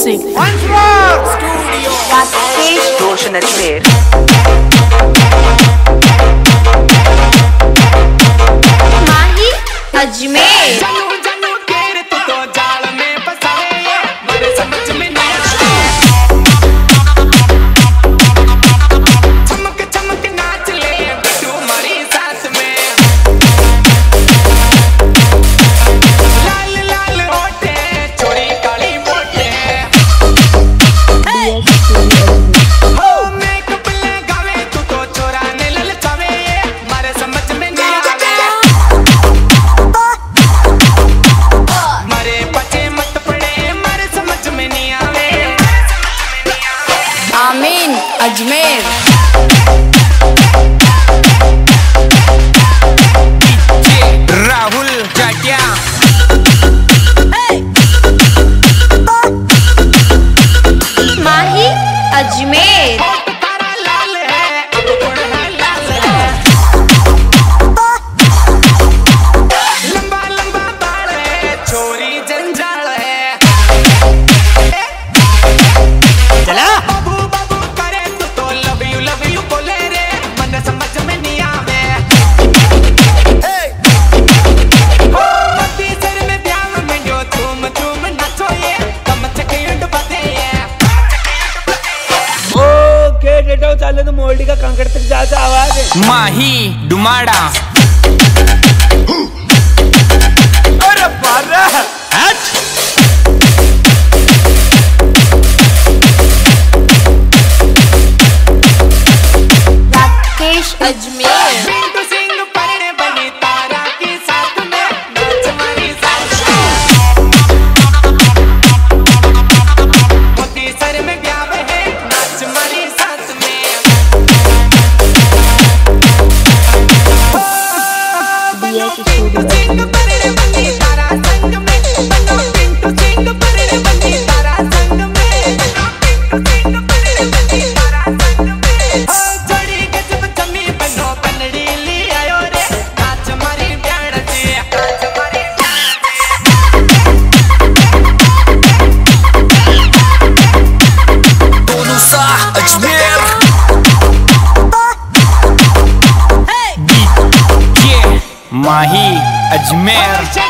Music Roshan Ajmer Ajmer Ajmer. Rahul Jatiya. Mahi Ajmer. Kabaddi का कंकड़ तक जा आवाज़ है। माही डुमाड़ा। अरे É admiro.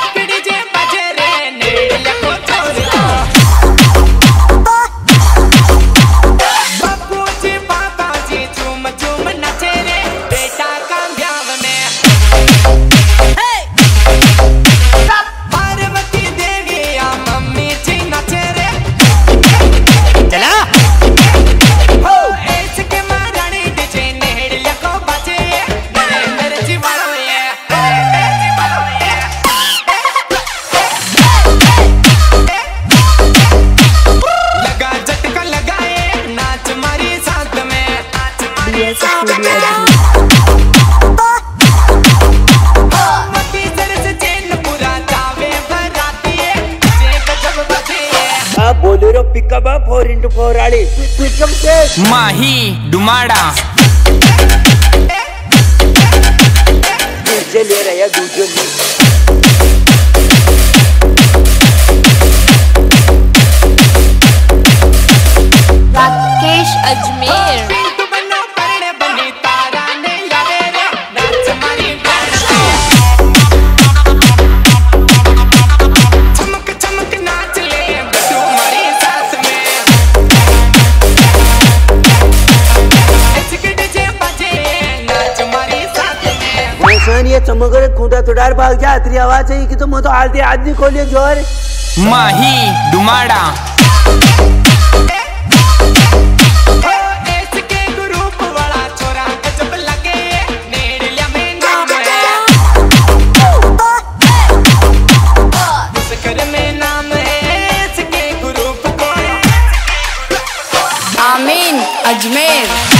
Bolero pickup four into four आड़ी। पिकअप से। माही डुमाड़ा। डीजे ले रहे हैं डीजे ये चमगरे खूंटा तुडार भाग जा अतरी आवाज़ है कि तो मैं तो आलती आदमी को लिए ज़ोर। माही डुमाड़ा। अजमेर।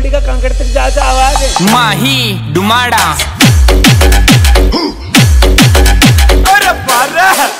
गोल्डी का कंकड़ तक जाता आवाज़ है। माही डुमाड़ा। अरे बारह!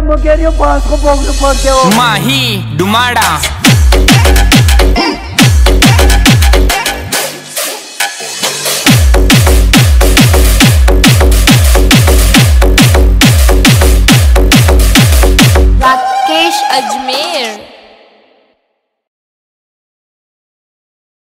Mugeri yung boss ko, bong support yun. Mahi, dumada.